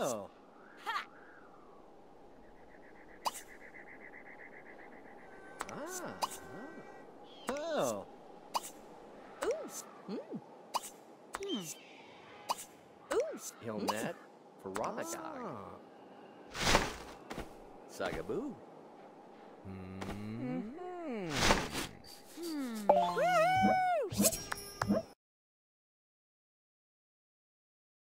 Oh. Ah. ah. Oh. Ooh. Mm. Mm. Ooh. Hilnet. Hmm. Veronica. Ah. Sagaboo.